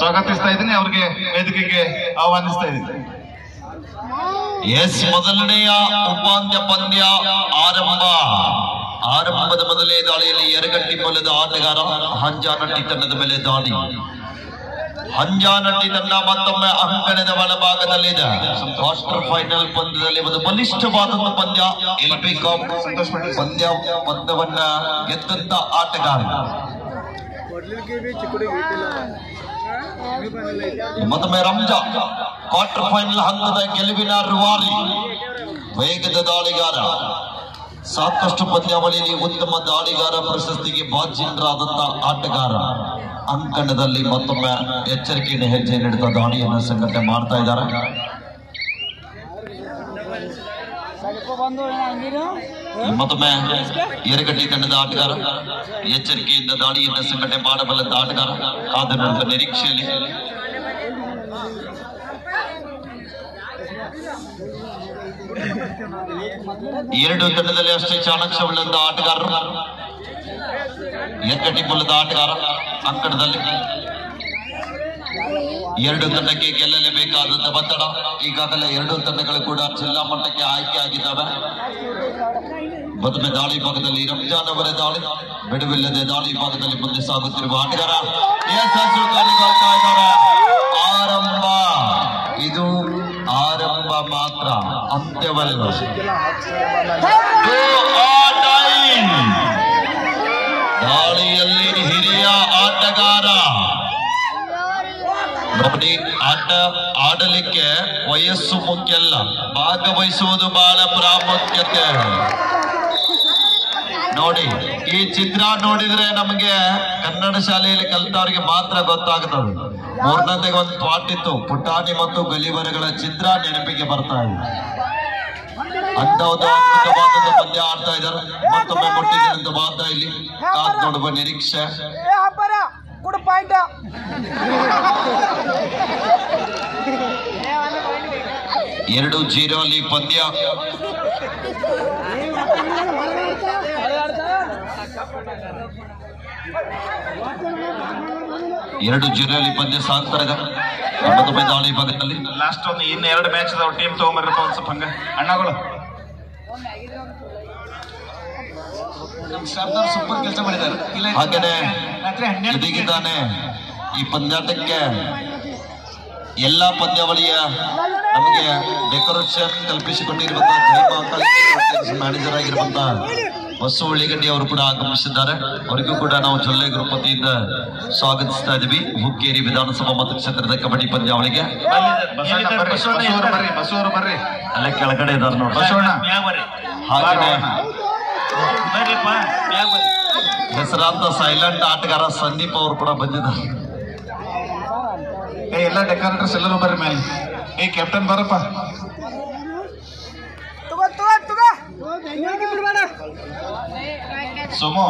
ಸ್ವಾಗತಿಸ್ತಾ ಇದ್ದೀನಿ. ಅವ್ರಿಗೆ ವೇದಿಕೆಗೆ ಆಹ್ವಾನಿಸ್ತಾ ಇದ್ದೀನಿ. ಎಸ್ ಮೊದಲನೆಯ ಉಪಾಂತ್ಯ ಪಂದ್ಯ ಆರಂಭ. ಆರಂಭದ ಮೊದಲೇ ದಾಳಿಯಲ್ಲಿ ಎರಗಟ್ಟಿ ಮೊಲದ ಆಟಗಾರ ಹಂಜಾನಟ್ಟಿ ತಂಡದ ಮೇಲೆ ದಾಳಿ. ಹಂಜಾನಟ್ಟಿ ತಂಡ ಮತ್ತೊಮ್ಮೆ ಅಂಕಣದ ಒಳಭಾಗದಲ್ಲಿದೆ ಕ್ವಾರ್ಟರ್ ಫೈನಲ್ ಪಂದ್ಯದಲ್ಲಿ ಒಂದು ಬಲಿಷ್ಠವಾದಂತಹ ಪಂದ್ಯ, ಎಲ್ ಬಿ ಕಪ್. ಪಂದ್ಯ ಪಂದ್ಯವನ್ನ ಗೆದ್ದಂತ ಆಟಗಾರ. ಮತ್ತೊಮ್ಮೆ ರಂಜಾ ಕ್ವಾರ್ಟರ್ ಫೈನಲ್ ಹಂತದ ಗೆಲುವಿನ ರುವಾರಿ. ವೇಗದ ದಾಳಿಗಾರ. ಸಾಕಷ್ಟು ಪಂದ್ಯಾವಳಿಯಲ್ಲಿ ಉತ್ತಮ ದಾಳಿಗಾರ ಪ್ರಶಸ್ತಿಗೆ ಬಾಧ್ಯರಾದಂತ ಆಟಗಾರ. ಅಂಕಣದಲ್ಲಿ ಮತ್ತೊಮ್ಮೆ ಎಚ್ಚರಿಕೆಯನ್ನು ಹೆಜ್ಜೆ ನೀಡುತ್ತಾ ದಾಳಿಯನ್ನು ಸಂಘಟನೆ ಮಾಡ್ತಾ ಇದ್ದಾರೆ. ಮತ್ತೊಮ್ಮೆ ಎರಗಟ್ಟಿ ತಂಡದ ಆಟಗಾರ, ಎಚ್ಚರಿಕೆಯಿಂದ ದಾಳಿಯನ್ನು ಸಂಘಟನೆ ಮಾಡಬಲ್ಲದ ಆಟಗಾರ ಕಾದು ನಿರೀಕ್ಷೆಯಲ್ಲಿ ಎರಡು ತಂಡದಲ್ಲಿ ಅಷ್ಟೇ ಚಾಣಕ್ಷವುಳ್ಳಂತ ಆಟಗಾರರು ಎಕ್ಕಟ್ಟಿ ಮೂಲದ ಆಟಗಾರ ಅಂಕಣದಲ್ಲಿ. ಎರಡು ತಂಡಕ್ಕೆ ಗೆಲ್ಲಲೇಬೇಕಾದಂತ ಒತ್ತಡ ಈಗಾಗಲೇ ಎರಡು ತಂಡಗಳು ಕೂಡ ಜಿಲ್ಲಾ ಮಟ್ಟಕ್ಕೆ ಆಯ್ಕೆ ಆಗಿದ್ದಾವೆ. ಮೊದಲ ದಾಳಿ ಭಾಗದಲ್ಲಿ ರಂಜಾನ್ ಅವರ ದಾಳಿ. ಬಿಡುವಿಲ್ಲದೆ ದಾಳಿ ಭಾಗದಲ್ಲಿ ಮುಂದೆ ಸಾಗುತ್ತಿರುವ ಆಟಗಾರ ಆರಂಭ. ಇದು ಆರಂಭ ಮಾತ್ರ. ಅಂತ್ಯವಲ್ಲ. ದಾಳಿಯಲ್ಲಿ ಹಿರಿಯ ಆಟಗಾರ. ನೋಡಿ, ಆಟ ಆಡಲಿಕ್ಕೆ ವಯಸ್ಸು ಮುಖ್ಯ ಅಲ್ಲ ಭಾಗವಹಿಸುವುದು ಬಹಳ ಪ್ರಾಮುಖ್ಯತೆ. ನೋಡಿ, ಈ ಚಿತ್ರ ನೋಡಿದ್ರೆ ನಮಗೆ ಕನ್ನಡ ಶಾಲೆಯಲ್ಲಿ ಕಲಿತವರಿಗೆ ಮಾತ್ರ ಗೊತ್ತಾಗುತ್ತದೆ ಮೂರನೇದಿಗೆ ಒಂದು ಪಾಟ್ ಇತ್ತು. ಪುಟಾಣಿ ಮತ್ತು ಗಲಿವರಗಳ ಚಿತ್ರ ನೆನಪಿಗೆ ಬರ್ತಾ ಇದೆ. ಅಂತ ಒಂದು ಅದ್ಭುತವಾದಂತ ಪಂದ್ಯ ಆಡ್ತಾ ಇದ್ದಾರೆ. ಮತ್ತೊಮ್ಮೆ ಮುಟ್ಟಿದಂತ ವಾದ ಇಲ್ಲಿ ಕಾದು ನೋಡುವ ನಿರೀಕ್ಷೆ. ಎರಡು ಜೀರೋ ಅಲ್ಲಿ ಪಂದ್ಯ. ಎರಡು ಜಿಲ್ಲೆಯಲ್ಲಿ ಪಂದ್ಯ ಸಾಂತರಗ ಭಾಗದಲ್ಲಿ ಲಾಸ್ಟ್ ಒಂದು ಇನ್ನು ಎರಡು ಮ್ಯಾಚ್ ಅದಾವ ಟೀಮ್ ತಗೊಂಬರ್ರಪ್ಪ ಒಂದು ಸ್ವಲ್ಪ ಹಂಗ. ಅಣ್ಣಗಳು. ಸೂಪರ್ ಕೆಲಸ ಮಾಡಿದ್ದಾರೆ. ಹಾಗೇನೆ ಇದೀಗಿದ್ದಾನೆ ಈ ಪಂದ್ಯಾಟಕ್ಕೆ ಎಲ್ಲಾ ಪಂದ್ಯಾವಳಿಯ ನಮಗೆ ಡೆಕೋರೇಷನ್ ಕಲ್ಪಿಸಿಕೊಂಡಿರುವಂತಹ ಜೈಮ ಮ್ಯಾನೇಜರ್ ಆಗಿರುವಂತಹ ಬಸ್ಸು ಉಳ್ಳಿಗಡ್ಡಿ ಅವರು ಕೂಡ ಆಗಮಿಸಿದ್ದಾರೆ. ಅವರಿಗೂ ಕೂಡ ನಾವು ಜೊಲ್ಲೆ ಗ್ರೂಪ್ ವತಿಯಿಂದ ಸ್ವಾಗತಿಸ್ತಾ ಇದ್ವಿ ಹುಕ್ಕೇರಿ ವಿಧಾನಸಭಾ ಮತಕ್ಷೇತ್ರದ ಕಬಡ್ಡಿ ಪಂದ್ಯಾವಳಿಗೆ. ಅಲ್ಲೇ ಕೆಳಗಡೆ ಇದ್ದಾರೆ ನೋಡಿ ಬಸವಣ್ಣ. ಹೆಸರಾಂತ ಸೈಲೆಂಟ್ ಆಟಗಾರ ಸಂದೀಪ್ ಅವರು ಕೂಡ ಬಂದಿದ್ದಾರೆ. ಏ ಎಲ್ಲ ಡೆಕೋರೇಟರ್ಸ್ ಎಲ್ಲರೂ ಬರ್ರಿ ಮೇಲೆ. ಏ ಕ್ಯಾಪ್ಟನ್ ಬರಪ್ಪ. ಸೋಮು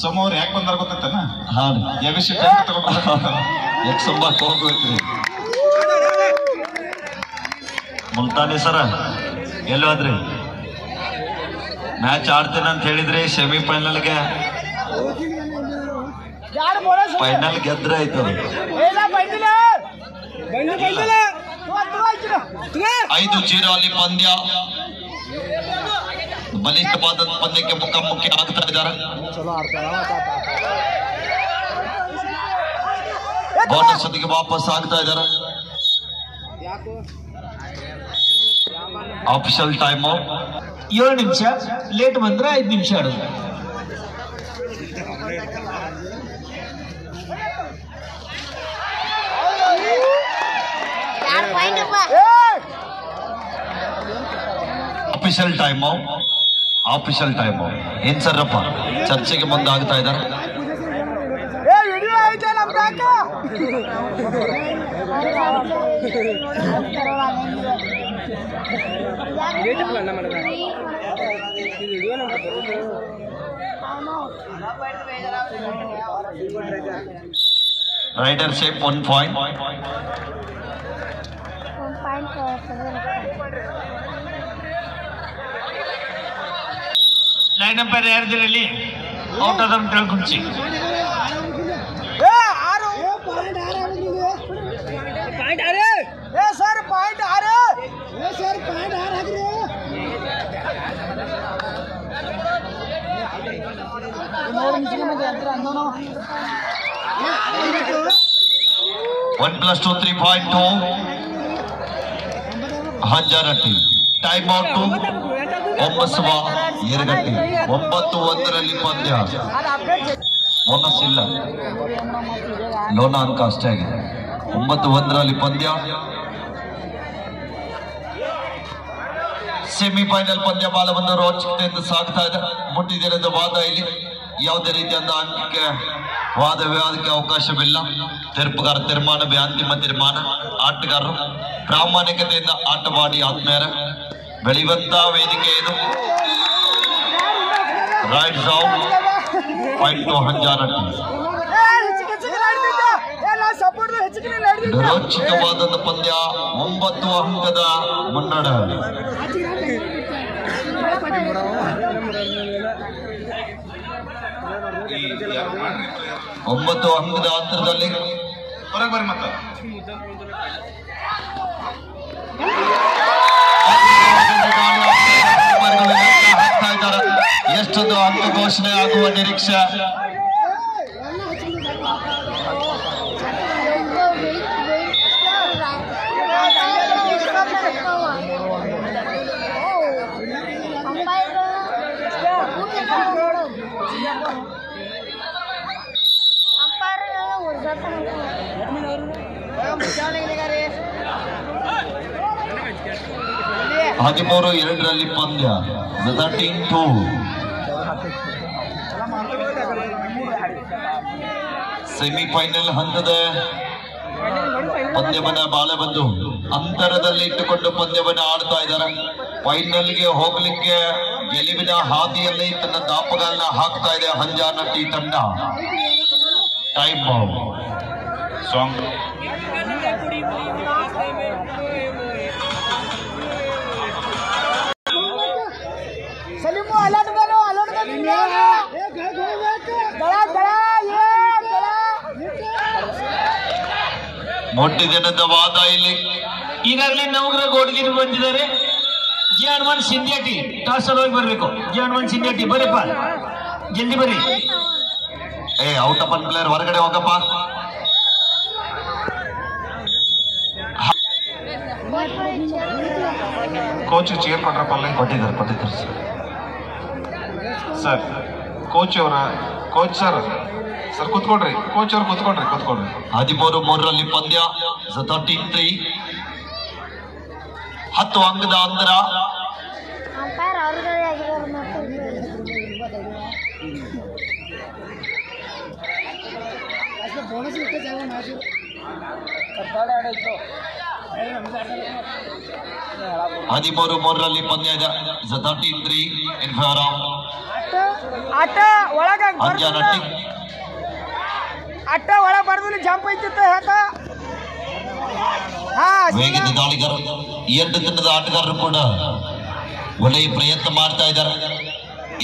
ಸೋಮು ಅವ್ರು ಯಾಕೆ ಬಂದಾರ ಗೊತ್ತೈತನ ತಗೊಂಡು ಎಕ್ಸಂಬಾಕ್ ಹೋಗ್ಬೇಕ್ರಿ ಮುಲ್ತಾನಿ ಸರ ಎಲ್ಲಿ ಹೋದ್ರಿ? ಮ್ಯಾಚ್ ಆಡ್ತೇನೆ ಅಂತ ಹೇಳಿದ್ರಿ ಸೆಮಿಫೈನಲ್ಗೆ ಫೈನಲ್ ಗೆದ್ರೆ ಆಯ್ತು ಐದು ಬಂದಿಲ್ಲ ಅಲ್ಲಿ ಬಂದಿಲ್ಲ ತಗೋ ತಗೋ ಆಯ್ತು ತಗೋ ಐದು ಜೀರೋ ಅಲ್ಲಿ ಪಂದ್ಯ ಬಲಿಷ್ಠವಾದ ಪಂದ್ಯಕ್ಕೆ ಮುಖಾಮುಖಿ ಆಗ್ತಾ ಇದ್ದಾರೆ ಬೋನಸ್ ಜೊತೆಗೆ ವಾಪಸ್ ಆಗ್ತಾ ಇದ್ದಾರೆ ಆಫಿಷಿಯಲ್ ಟೈಮು ಏಳು ನಿಮಿಷ ಲೇಟ್ ಬಂದ್ರೆ ಐದು ನಿಮಿಷ ಆಡೋದು ಆಫಿಷಿಯಲ್ ಟೈಮು ಆಫಿಷಿಯಲ್ ಟೈಮು ಏನ್ ಸರ್ರಪ್ಪ ಚರ್ಚೆಗೆ ಮುಂದಾಗ್ತಾ ಇದ್ದಾರೆ ಏ ವಿಡಿಯೋ ಐತೆ ನಮ್ಮ ಸೈನಪ್ಪರ್ ಯಾರ್ದಿರಲಿ ಔಟ್ ಅದ ತಿಳ್ಕೊಂಡ್ಸಿ ಸರ್ ಪಾಯಿಂಟ್ ಆರು ಸರ್ ಪಾಯಿಂಟ್ ಆರು ಹಾಕ್ರಿ one plus two three point two हज़ार टाइम आउट टू ओम ಎರಗಟ್ಟಿ ಒಂಬತ್ತು ಒಂದರಲ್ಲಿ ಪಂದ್ಯ ಬೋನಸ್ ಇಲ್ಲ ಲೋನ ಅಂಕ ಅಷ್ಟೇ ಆಗಿದೆ. ಒಂಬತ್ತು ಒಂದರಲ್ಲಿ ಪಂದ್ಯ. ಸೆಮಿಫೈನಲ್ ಪಂದ್ಯ ಬಾಲವನ್ನು ರೋಚಕತೆಯಿಂದ ಸಾಗ್ತಾ ಇದೆ. ಮುಟ್ಟಿದಿರದ ವಾದ ಇಲ್ಲಿ. ಯಾವುದೇ ರೀತಿಯಾದ ಅಂಕಕ್ಕೆ ವಾದ ವಿವಾದಕ್ಕೆ ಅವಕಾಶವಿಲ್ಲ. ತೀರ್ಪುಗಾರ ತೀರ್ಮಾನವೇ ಅಂತಿಮ ತೀರ್ಮಾನ. ಆಟಗಾರರು ಪ್ರಾಮಾಣಿಕತೆಯಿಂದ ಆಟವಾಡಿ ಆತ್ಮೀಯರ, ಬೆಳೆಯುವಂತಹ ವೇದಿಕೆ ಇದು. ರೈಟ್ ಔಟ್ fight ಹೆಚ್ಚಿಗೆ ನಡೆದಿದ್ದ ರೋಚಕವಾದ ಪಂದ್ಯ ಒಂಬತ್ತು ಅಂಕದ ಮುನ್ನಡೆ ಒಂಬತ್ತು ಅಂಕದ ಅಂತರದಲ್ಲಿ ಹೊರಗೆ ಬರ್ರಿ ಎಷ್ಟೊಂದು ಅಂಕ ಘೋಷಣೆ ಆಗುವ ನಿರೀಕ್ಷೆ ಹದಿಮೂರು ಎರಡರಲ್ಲಿ ಪಂದ್ಯ ತರ್ಟೀನ್ ಟೂ semifinal ಹಂತದ ಪಂದ್ಯವನ್ನ ಬಾಳೆ ಬಂದು ಅಂತರದಲ್ಲಿ ಇಟ್ಟುಕೊಂಡು ಪಂದ್ಯವನ್ನ ಆಡ್ತಾ ಇದ್ದಾರೆ. ಫೈನಲ್ಗೆ ಹೋಗ್ಲಿಕ್ಕೆ ಗೆಲುವಿನ ಹಾದಿಯಲ್ಲಿ ತನ್ನ ದಾಪಗಳನ್ನ ಹಾಕ್ತಾ ಇದೆ ಹಂಜಾನಟ್ಟಿ ತಂಡ. ಟೈಮ್ ಸಾಂಗ್ ಸಲೀಮು ಅಲರ್ಟ್ ಬೇನು ಅಲೋಟ್ ಬೇನು ದಳ ದಳ ಏ ದಳ ಮೊಟ್ಟಿ ದಿನದ ವಾದ ಇಲ್ಲಿ? ಈಗಾಗಲೇ ನವಗ್ರ ಗೋಡ್ಗಿರಿ ಬಂದಿದ್ದಾರೆ. ಜಿ ಹನುಮಾನ್ ಸಿಂಧ್ಯಾಟಿ ಟಾಸ್ ಅಲ್ಲಿ ಹೋಗಿ ಬರಬೇಕು. ಜಿ ಹನುಮಾನ್ ಸಿಂಧ್ಯಾಟಿ ಬರೀಪ್ಪ ಜಲ್ದಿ ಬರ್ರಿ ಏ ಔಟ್ ಆಫ್ ಪ್ಲೇಯರ್ ಹೊರಗಡೆ ಹೋಗಪ್ಪ? ಕೋಚ್ ಚೇರ್ ಕೊಟ್ರಪ್ಪ ಅಲ್ಲೇ ಕೊಟ್ಟಿದ್ದಾರೆ ಕೊಟ್ಟಿದ್ದಾರೆ ಸರ್. ಸರ್ ಕೋಚ್ ಅವರ ಕೋಚ್ ಸರ್ ಸರ್ ಕುತ್ಕೊಡ್ರಿ ಕೋಚ್ ಅವ್ರು ಕುತ್ಕೊಡ್ರಿ ಕುತ್ಕೊಡ್ರಿ ಹದಿಮೂರು ಮೂರರಲ್ಲಿ ಪಂದ್ಯ ತರ್ಟೀನ್ ತ್ರೀ ಹತ್ತು ಅಂಕದ ಅಂತರ ಅಂಪೈರ್ ಅವ್ರದೇ ಆಗಿರೋರು ಮತ್ತೆ ಹದಿಮೂರು ಮೂರರಲ್ಲಿ ಪಂದ್ಯ ಇದೆ thirteen three in favour of ಅಟ್ಟ ಒಳಗ ಅಂಜಾನಟ್ಟಿ ಅಟ್ಟ ಒಳ ಬರ್ದು ಜಂಪ್ ಐತಿತ್ತ ಹೇಳ್ತ? ವೇಗದ ಎರಡು ತಂಡದ ಆಟಗಾರರು ಕೂಡ ಒಳ್ಳೆಯ ಪ್ರಯತ್ನ ಮಾಡ್ತಾ ಇದ್ದಾರೆ.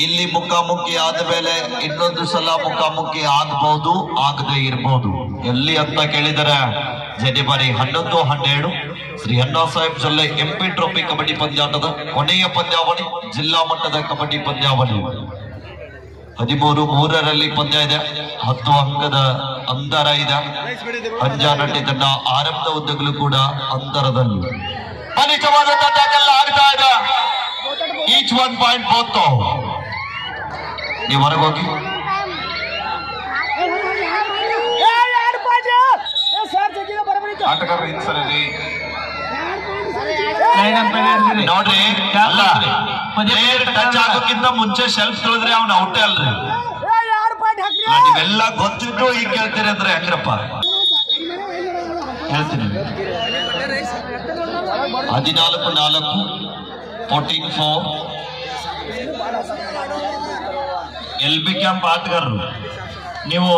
ಇಲ್ಲಿ ಮುಖಾಮುಖಿ ಆದ ಮೇಲೆ ಇನ್ನೊಂದು ಸಲ ಮುಖಾಮುಖಿ ಆಗಬಹುದು ಆಗದೆ ಇರಬಹುದು ಎಲ್ಲಿ ಅಂತ ಕೇಳಿದರೆ ಜನವರಿ ಹನ್ನೊಂದು ಹನ್ನೆರಡು ಶ್ರೀ ಅಣ್ಣಾ ಸಾಹೇಬ್ ಜೊಲ್ಲೆ ಎಂಪಿ ಟ್ರೋಫಿ ಕಬಡ್ಡಿ ಪಂದ್ಯಾಟದ ಕೊನೆಯ ಪಂದ್ಯಾವಳಿ ಜಿಲ್ಲಾ ಮಟ್ಟದ ಕಬಡ್ಡಿ ಪಂದ್ಯಾವಳಿ. ಹದಿಮೂರು ಮೂರರಲ್ಲಿ ಪಂದ್ಯ ಇದೆ. ಹತ್ತು ಅಂಕದ ಅಂತರ ಇದೆ. ಅಂಜಾನಟ್ಟಿ ತಂಡ ಆರಂಭದ ಉದ್ದಗಲು ಕೂಡ ಅಂತರದಲ್ಲಿ. ಅನೇಕವಾದಂತ ಟ್ಯಾಕಲ್ ಆಗ್ತಾ ಇದೆ. ಈಚ್ ಒನ್ ಪಾಯಿಂಟ್ ಬೋತ್ತು ನೀವು ಹೊರಗೆ ಏ ಎರಡು ಪಾಯಿಂಟ್ ಏ ಸರ್ ಜಗ್ಗಿದ ಬರಬರಿತು. ಆಟಗಾರರು ಸರಿ ಲೈನ್ ಅಂಪೈರ್ ಇರ್ಲಿ. ನೋಡ್ರಿ ಟಚ್ ಆಗೋಕ್ಕಿಂತ ಮುಂಚೆ ಶೆಲ್ಫ್ ತೊಳೆದ್ರೆ ಅವ್ನ ಔಟೇ ಅಲ್ರಿ. ನೀವೆಲ್ಲ ಗೊತ್ತಿದ್ದು ಈಗ ಕೇಳ್ತೀರಿ ಅಂದ್ರೆ ಹೆಂಗ್ರಪ್ಪ? ಹೇಳ್ತೀನಿ. ಹದಿನಾಲ್ಕು ನಾಲ್ಕು fourteen four L B camp ಆಟಗಾರರು ನೀವು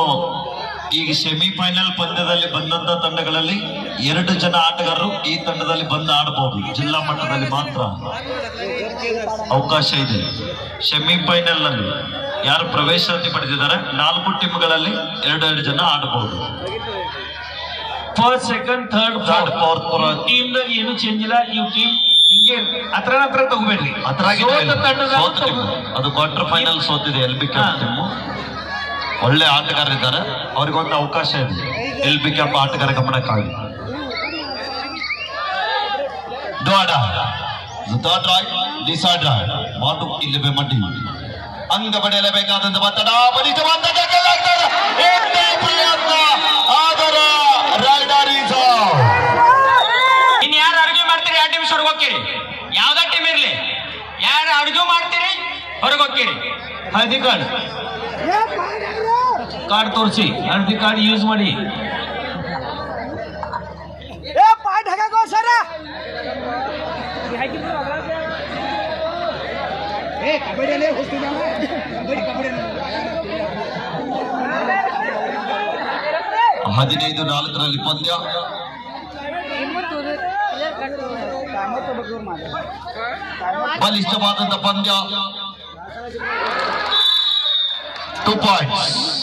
ಈಗ ಸೆಮಿಫೈನಲ್ ಪಂದ್ಯದಲ್ಲಿ ಬಂದಂತ ತಂಡಗಳಲ್ಲಿ ಎರಡು ಜನ ಆಟಗಾರರು ಈ ತಂಡದಲ್ಲಿ ಬಂದು ಆಡಬಹುದು. ಜಿಲ್ಲಾ ಮಟ್ಟದಲ್ಲಿ ಮಾತ್ರ ಅವಕಾಶ ಇದೆ. ಸೆಮಿಫೈನಲ್ನಲ್ಲಿ ಯಾರು ಪ್ರವೇಶಾತಿ ಪಡೆದಿದ್ದಾರೆ? ನಾಲ್ಕು ಟೀಮ್ಗಳಲ್ಲಿ ಎರಡೆರಡು ಜನ ಆಡಬಹುದು. First second third fourth fourth. Team ಏನು ಚೇಂಜ್ ಇಲ್ಲ? ಇವ್ ಟೀಮ್ ಹಿಂಗೆ ಹತ್ರ ಹತ್ರ ತಗೋಬೇಡ್ರಿ. ಅದು quarter final ಸೋತಿದೆ. L B. Team ಒಳ್ಳೆ ಆಟಗಾರರಿದ್ದಾರೆ. ಅವ್ರಿಗೊಂದು ಅವಕಾಶ ಇದೆ. ಎಲ್ ಬಿ ಕೆಂಪ ಆಟಗಾರ ಗಮನಕ್ಕಾಗಿ. ಮಾತು ಇಲ್ಲಿ ಬೆಮ್ಮಟ್ಟಿ ಅಂಗ ಪಡೆಯಲೇಬೇಕಾದಂತ ಒತ್ತಡ. ಬಲಿಷ್ಠವಾದ tackle ಆಗ್ತದೆ. ಎಷ್ಟೇ ಪ್ರಯತ್ನ ಆದರ ರೈಡರ್ is out. ಇನ್ ಯಾರು ಅಡುಗೆ ಮಾಡ್ತೀರಿ? ಆ ಟೀಮ್ ಹೊರಗೆ ಯಾವ್ದ ಟೀಮ್ ಇರ್ಲಿ? ಯಾರು ಅಡುಗೆ ಮಾಡ್ತೀರಿ? ಹೊರಗೆ ಹೋಗ್ತೀರಿ ಹಳದಿ ಕಾರ್ಡ್ ಕಾರ್ಡ್ ತೋರಿಸಿ ಹಳದಿ ಕಾರ್ಡ್ ಯೂಸ್ ಮಾಡಿ ಏ ಪಾಟ್ ಹಾಕೋ ಸರ ಏ ಕಬಡ್ಡಿಯಲ್ಲೇ ಹೋಗ್ತಿದ್ದಾನೆ ಕಬಡ್ಡಿ ಕಬಡ್ಡಿ ಹದಿನೈದು ನಾಲ್ಕರಲ್ಲಿ ಪಂದ್ಯ ಬಲಿಷ್ಠವಾದಂತ ಪಂದ್ಯ ಟೂ ಪಾಯಿಂಟ್ಸ್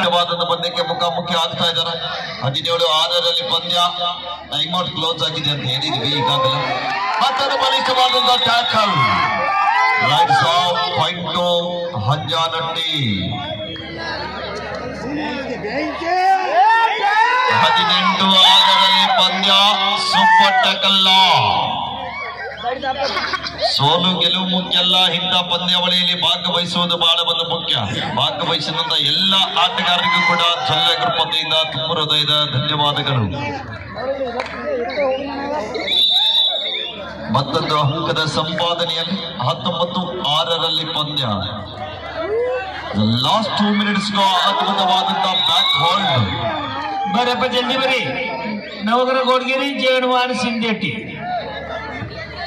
ಏ, ಒಂದು ನಿಮಿಷ. ಹಜಾರಟ್ಟೆ ವಾದದ ಪಂದ್ಯಕ್ಕೆ ಮುಖಾಮುಖಿ ಆಗ್ತಾ ಇದ್ದಾರೆ ಹದಿನೇಳು ಆರರಲ್ಲಿ ಪಂದ್ಯ ಟೈಮ್ ಔಟ್ ಕ್ಲೋಸ್ ಆಗಿದೆ ಅಂತ ಹೇಳಿದ್ವಿ ಈಗಾಗಲೇ ಮತ್ತೊಂದು ಬಲಿಷ್ಠವಾದಂತಹ tackle rights of point to Hanjanatti ಹದಿನೆಂಟು ಆರರಲ್ಲಿ ಪಂದ್ಯ ಸೂಪರ್ ಟ್ಯಾಕಲ್ ಸೋಲು ಗೆಲುವು ಮುಖ್ಯ ಅಲ್ಲ ಇಂಥ ಪಂದ್ಯಾವಳಿಯಲ್ಲಿ ಭಾಗವಹಿಸುವುದು ಬಹಳ ಒಂದು ಮುಖ್ಯ. ಭಾಗವಹಿಸಿದಂತ ಎಲ್ಲ ಆಟಗಾರರಿಗೂ ಕೂಡ ಚಲ್ಲ ಕೃಪತೆಯಿಂದ ತುಂಬ ಧನ್ಯವಾದಗಳು. ಮತ್ತೊಂದು ಅಂಕದ ಸಂಪಾದನೆಯಲ್ಲಿ ಹತ್ತೊಂಬತ್ತು ಆರರಲ್ಲಿ ಪಂದ್ಯ. ಲಾಸ್ಟ್ ಟೂ ಮಿನಿಟ್ಸ್ ಅದ್ಭುತವಾದಂತಹ ಬ್ಯಾಕ್ ಹೋಲ್ಡ್ ಬರಪ್ಪ ಜಲ್ದಿ ಬರೀ ನವಗ್ರ Godgeri J Hanuman Sindhetti.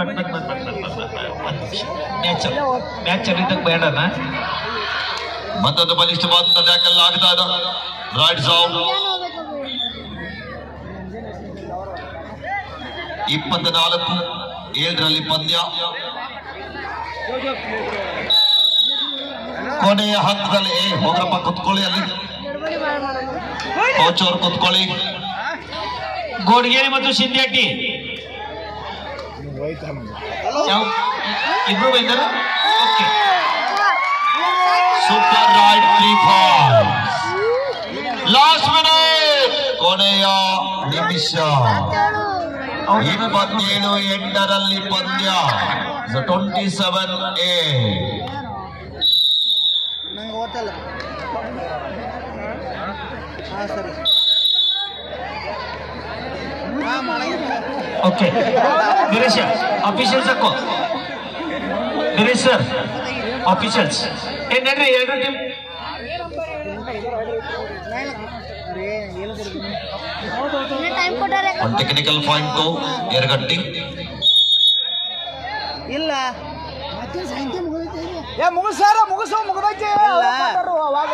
ಬಂದ್ ಬಂದ್ ಬಂದ್ ಬಂದ್ ಬಂದ್ ಬಂದ್ ಮ್ಯಾಚ್ ಮ್ಯಾಚ್ ಚಲಿತಕ್ಕೆ ಬೇಡನಾ ಮತ್ತೊಂದು ಬಲಿಷ್ಠವಾದ ಟ್ಯಾಕಲ್ ಆಗ್ತಾ ಇದೆ ರೈಟ್ ಝೌನ್ ಇಪ್ಪತ್ನಾಲ್ಕು ಏಳರಲ್ಲಿ ಪಂದ್ಯ ಕೊನೆಯ ಹಂತದಲ್ಲಿ ಏ ಹೋಗ್ರಪ್ಪ ಕುತ್ಕೊಳ್ಳಿ ಅಲ್ಲಿ ಕೋಚ್ ಅವ್ರು ಕುತ್ಕೊಳ್ಳಿ ಗೋಡ್ಗೇರಿ ಮತ್ತು ಸಿಂಧೆಟ್ಟಿ ಯಾವ ಇಬ್ರು ಬೈದರು okay super raid three points last minute ಕೊನೆಯ ನಿಮಿಷ ಇಪ್ಪತ್ತೇಳು ಎಂಟರಲ್ಲಿ ಪಂದ್ಯ ಟ್ವೆಂಟಿ ಸೆವೆನ್ ಎ ನಂಗೆ ಓದ್ತಲ್ಲ ಹಾಂ ಸರಿ ಹಾಂ ಮಾಡಂಗಿಲ್ಲ ಓಕೆ ಗಿರೀಶ್ ಅಫಿಷಿಯಲ್ಸ್ ಹಾಕೋ ಗಿರೀಶ್ ಸರ್ ಅಫಿಷಿಯಲ್ಸ್ ಏ ನಡ್ರಿ ಎರಡು ಟೀಮ್ ಒಂದು ಟೆಕ್ನಿಕಲ್ ಪಾಯಿಂಟ್ ಎರಗಟ್ಟಿ ಇಲ್ಲ. ಏ ಮುಗಿಸಾರ ಮುಗಿಸೋ ಮುಗ್ದೈತಿ. ಅವಾಗ.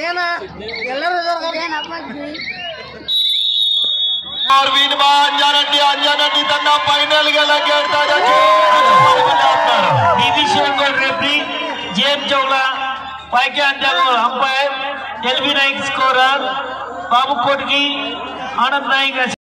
ಏನ ಎಲ್ಲರೂ ಏನು ಅಪ್ಪಾಜಿ ಅರವಿಂದ್ ಬಾ ಅಂಜಾನಡ್ಡಿ ಅಂಜಾನಡ್ಡಿ ತನ್ನ ಫೈನಲ್ ಗೆ ಲಗ್ಗೆಡ್ತಾ ಈ ವಿಷಯಗಳು ರೆಫ್ರಿ ಜೇಮ್ ಚೌಲಾ పైకి అంటారు umpire LV Nayak scorer Babu కోటికి ఆనంద్ నాయక్